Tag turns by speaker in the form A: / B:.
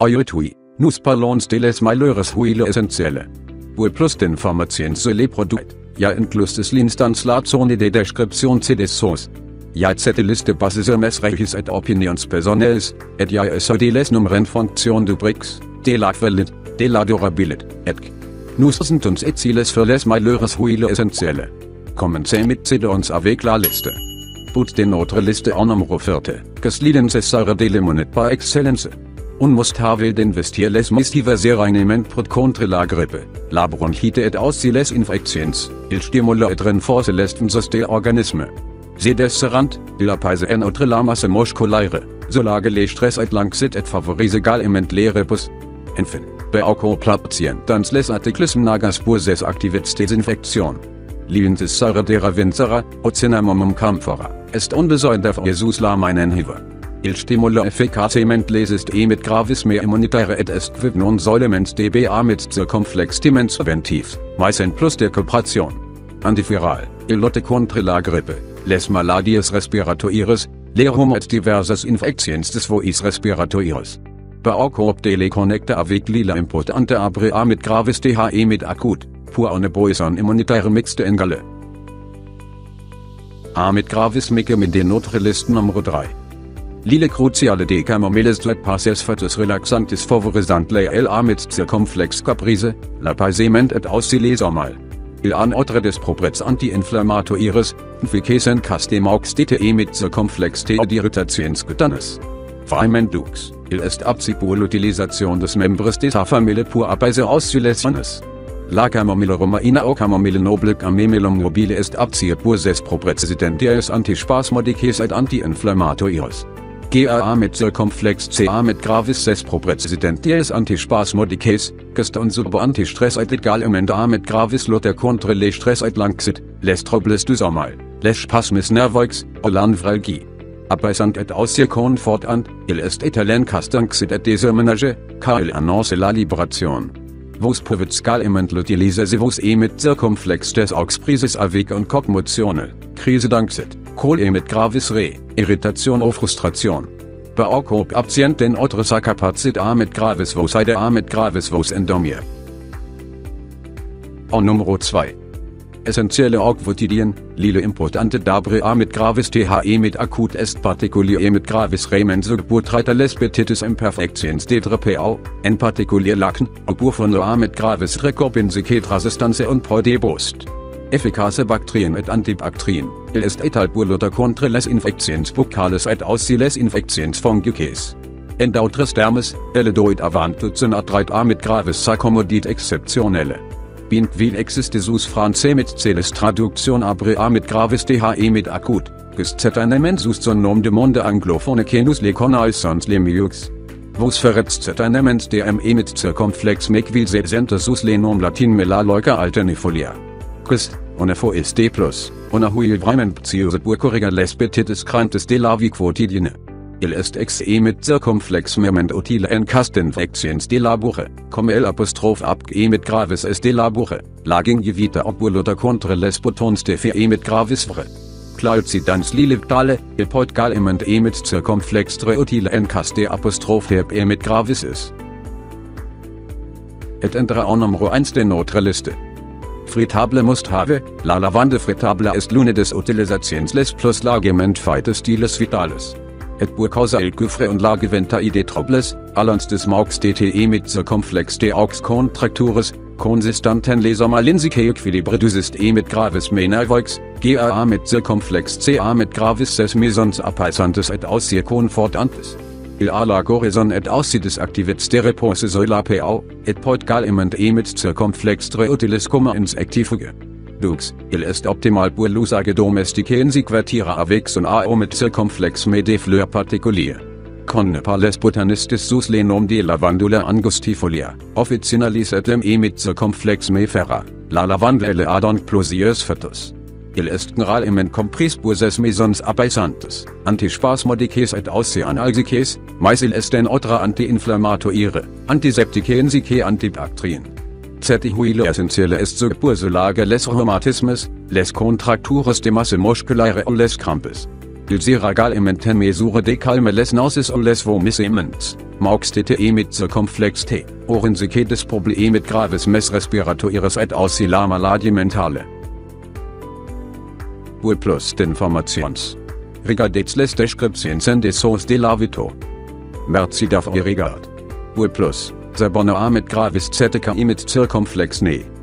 A: Aiutui, nus parlons de les malheures huile essentielle. Bue plus d'informations sur les produits, ja incluses l'instance de description de sources. Ja cette liste base sur mes regis et opinions personnelles, et ja eso de les nummeren fonction du brix, de la qualité, de la durabilité, et nous sind uns et ziles für les malheures huile essentielle. Commencez mit uns avec la liste. Put de notre liste en numero 4, que necessaire de limonade par excellence. Un must have d'investir les mistivers reiniment pour contre la grippe, la bronchite et aussi les infections, il stimule et renforce les defenses de organisme. C'est desserant, la paise en autre la masse musculaire, solange les stress et l'anxiété et favorise également les repos. Enfin, patient dans les articles nagas pour ses activités infections. Lienses Sarah dera vincera, ocinamum camphora, est unbesäuernder Jesus la meinen hiver. Il stimula efficacemente les est mit gravis me immunitaire et est viv non solement dba mit circumflextimens preventiv, meisen plus der Kooperation. Antiviral, il lotte contre la grippe, les maladies respiratoires, lerum et diversas infections des voies respiratoires. Beaucorp de le connecte avec lila importante abre a mit gravis DHE mit akut, pour une boison immunitaire mixte engale. A mit gravis mica mit den notre liste numero 3. Lile cruciale de camomilles let passes fatus relaxantis favorisant la LA mit circumflex caprice, la paisement et aussiles mal. Il an autre des proprets anti-inflammatoires, efficacen castemaux DTE mit circumflex te d'irritations cutanes. Vaimen dux, il est apti pour l'utilisation des membres de sa famille pour apaiser oscillaciones. La camomille romaina o camomille noble camomillum mobile est apti pour ses proprets antispasmodiques et anti-inflammatoires. GAA mit Circumflex CA mit gravis ses proprezidentias antispasmodices, geston subo antistress et legalement A mit gravis loter contre les stress et l'anxit, les troubles du sommeil, les spasmes nervoix, o l'anvralgie. Apaisant et aussircon fortant, il est italien castanxit et désermenage, car il annonce la libération. Vos pouvez également l'utiliser vos et mit circumflex des auxprises avec un cogmotionnel, crise d'anxit. Kohl mit gravis re, Irritation o frustration. Den autres capacit a mit gravis vos ide a mit gravis vos endomia. O numero 2. Essentielle og quotidien, lile importante dabre a mit gravis the mit akut est particulier e mit gravis remense geburtreiter les petites imperfections de drepau, en particulier lacken, obur von a mit gravis recombinsiket resistance und prodepost. Efficace Bakterien et Antibakterien, il est etal burluta contre les infections buccales et aussi les infections fungiques. En d'autres termes, elle doit avant tout se a mit graves s'accommodit exceptionnelle. Bint vil existe sus français mit celes traduction abre a mit graves dhe mit akut, gestetternement sus son nom de monde anglophone kenus le connaissance le mieux. Vos verretzt setternement dme mit circumflex mec vil se sus le nom latin mela leuca alternifolia. Quist, una fo is D+, una hui vrimen pciose burcoriga les petites crantes de la vie quotidienne. Il est exe mit circumflex merment utile en castinfections de la buche, comme el apostrophe abge mit gravis es de la buche, laging vita obuluta contre les botons de fe mit gravis vre. Clauzi dans liliptale, il pot galiment e mit circumflex tre utile en caste apostrophe e mit gravis is. Et entra en numero 1 de notre liste. Fritable must have, la lavande fritable est l'une des utilisations les plus largement faites styles vitales. Et pour causa il gouffre und la geventa ide troubles, allons des maux dte mit circumflex de aux contractures, consistanten les omalinsique equilibre du e mit gravis menervoix, GAA mit circumflex CA mit gravis ses mesons apaisantes et aussier confortantes. Il a la goraison et aussides activits de repose sur la PO, et pot galiment e mit circumflex tre utilis comma ins actifuge. Dux, il est optimal pour l'usage domestique en quartiere avec son AO mit circumflex me de fleurs particulier. Conne par les botanistes sus le nom de lavandula angustifolia, officinalis et e mit circumflex me ferra, la lavandele a donc plusieurs fetus. Il est généralement compris pour ses maisons apaisantes, antispasmodiques et aussi analgesiques, mais il est un autre anti-inflammatoire, antiseptique que antibactrien. Cette huile essentielle est ce pour soulager les rhumatismes, les contractures de masse musculaire ou les crampes. il sira in mesure de calme les nauses o les vomissements, maux TTE mit circumflex T, oren des Problemet graves mes respiratoires et ausila maladie mentale. Bue plus d'informations. Regardez les descriptions en de sos de la vito. Merci d'avoir regard. Bue plus, s'abonner mit gravis zetica mit circumflex ne.